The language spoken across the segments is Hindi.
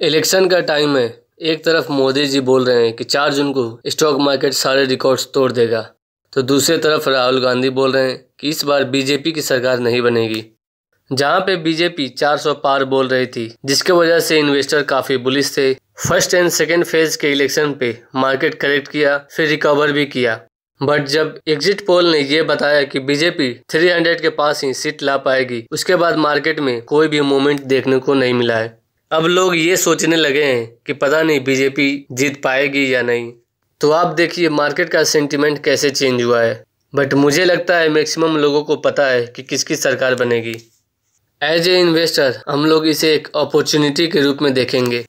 इलेक्शन का टाइम है। एक तरफ़ मोदी जी बोल रहे हैं कि चार जून को स्टॉक मार्केट सारे रिकॉर्ड्स तोड़ देगा। तो दूसरी तरफ़ राहुल गांधी बोल रहे हैं कि इस बार बीजेपी की सरकार नहीं बनेगी। जहाँ पे बीजेपी 400 पार बोल रही थी, जिसके वजह से इन्वेस्टर काफ़ी बुलिस थे। फ़र्स्ट एंड सेकेंड फ़ेज़ के इलेक्शन पे मार्केट करेक्ट किया, फिर रिकवर भी किया। बट जब एग्जिट पोल ने यह बताया कि बीजेपी 300 के पास ही सीट ला पाएगी, उसके बाद मार्केट में कोई भी मूवमेंट देखने को नहीं मिला है। अब लोग ये सोचने लगे हैं कि पता नहीं बीजेपी जीत पाएगी या नहीं। तो आप देखिए, मार्केट का सेंटिमेंट कैसे चेंज हुआ है। बट मुझे लगता है मैक्सिमम लोगों को पता है कि किसकी सरकार बनेगी। एज ए इन्वेस्टर हम लोग इसे एक अपॉर्चुनिटी के रूप में देखेंगे।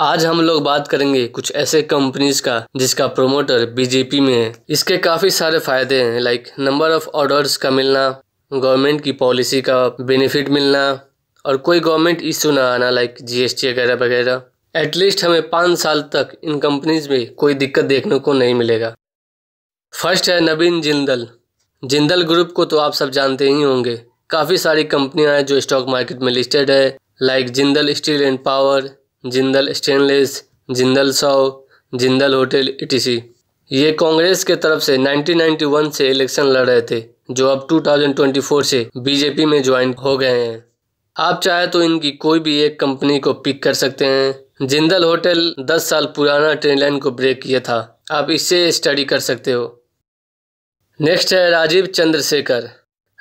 आज हम लोग बात करेंगे कुछ ऐसे कंपनीज़ का, जिसका प्रोमोटर बीजेपी में है। इसके काफ़ी सारे फ़ायदे हैं लाइक नंबर ऑफ़ ऑर्डर्स का मिलना गवर्नमेंट की पॉलिसी का बेनिफिट मिलना और कोई गवर्नमेंट इशू ना आना लाइक जीएसटी वगैरह वगैरह। एटलीस्ट हमें पाँच साल तक इन कंपनीज़ में कोई दिक्कत देखने को नहीं मिलेगा। फ़र्स्ट है नवीन जिंदल। जिंदल ग्रुप को तो आप सब जानते ही होंगे। काफ़ी सारी कंपनियाँ हैं जो स्टॉक मार्केट में लिस्टेड है। Like Jindal steel and power Jindal stainless Jindal saw Jindal hotel etc. ये कांग्रेस के तरफ़ से 1991 से इलेक्शन लड़ रहे थे, जो अब 2024 से बीजेपी में ज्वाइन हो गए हैं। आप चाहे तो इनकी कोई भी एक कंपनी को पिक कर सकते हैं। जिंदल होटल 10 साल पुराना ट्रेन लाइन को ब्रेक किया था। आप इससे स्टडी कर सकते हो। नेक्स्ट है राजीव चंद्रशेखर।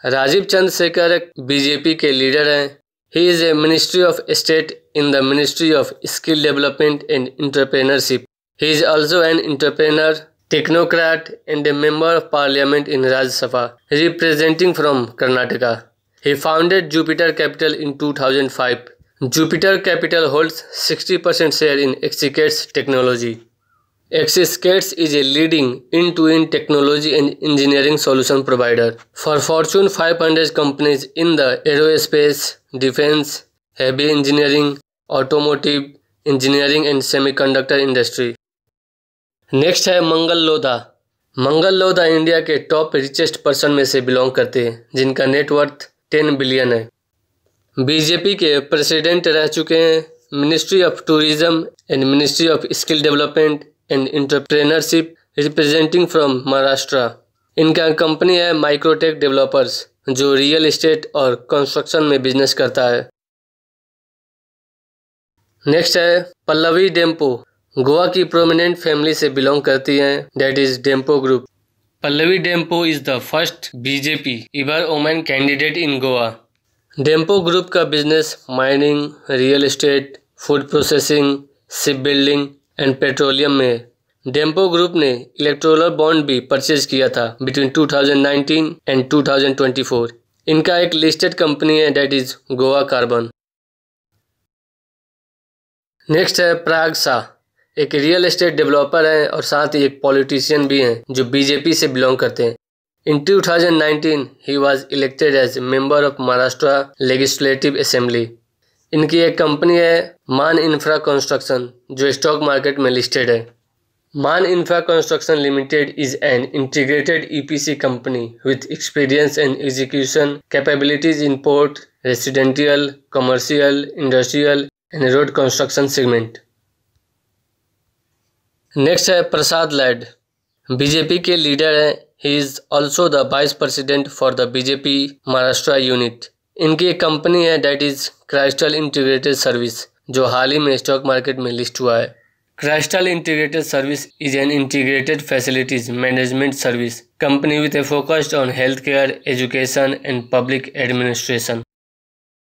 राजीव चंद्रशेखर एक बीजेपी के लीडर हैं। He is a ministry of state in the ministry of skill development and entrepreneurship he is also an entrepreneur technocrat and a member of parliament in Rajya Sabha representing from Karnataka He founded Jupiter Capital in 2005. Jupiter Capital holds 60% share in Exicats Technology. Exicats is a leading end-to-end technology and engineering solution provider for Fortune 500 companies in the aerospace, defense, heavy engineering, automotive, engineering and semiconductor industry. Next है मंगल लोधा मंगल लोधा इंडिया के टॉप रिचेस्ट पर्सन में से बिलोंग करते हैं जिनका नेटवर्थ टेन बिलियन है। बीजेपी के प्रेसिडेंट रह चुके हैं ministry of tourism and ministry of skill development and entrepreneurship representing from Maharashtra. इनका कंपनी है माइक्रोटेक डेवलपर्स, जो रियल इस्टेट और कंस्ट्रक्शन में बिज़नेस करता है। नेक्स्ट है पल्लवी डेम्पो। गोवा की प्रोमिनेंट फैमिली से बिलोंग करती हैं that is Dempo group. Pallavi Dempo is the first BJP ever woman candidate in Goa. Dempo group का business mining real estate food processing ship building and petroleum में. डेम्पो ग्रुप ने इलेक्ट्रोलर बॉन्ड भी परचेज किया था बिटवीन 2019 एंड 2024 इनका एक लिस्टेड कंपनी है that is Goa carbon next है प्राग शाह एक रियल एस्टेट डेवलपर हैं और साथ ही एक पॉलिटिशियन भी हैं, जो बीजेपी से बिलोंग करते हैं। In 2019 he was elected as member of Maharashtra legislative assembly इनकी एक कंपनी है मान इंफ्रा कंस्ट्रक्शन जो स्टॉक मार्केट में लिस्टेड है। Man infra construction limited is an integrated EPC company with experience and execution capabilities in port residential commercial industrial and road construction segment next है प्रसाद लैड बीजेपी के लीडर हैं. He is also the vice president for the BJP Maharashtra unit इनकी एक कंपनी है that is crystal integrated service जो हाल ही में स्टॉक मार्केट में लिस्ट हुआ है. Crystal integrated service is an integrated facilities management service company with a focused on health care education and public administration